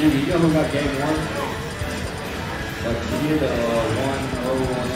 Ruby, you know who got game one? Like, he did a uh, 101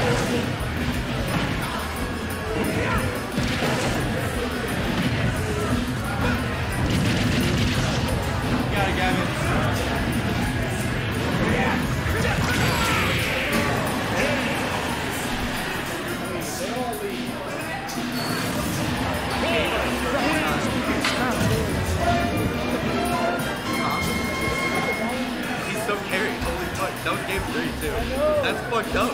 Got fucked up.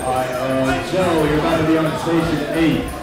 Alright, uh, Joe, you're about to be on station eight.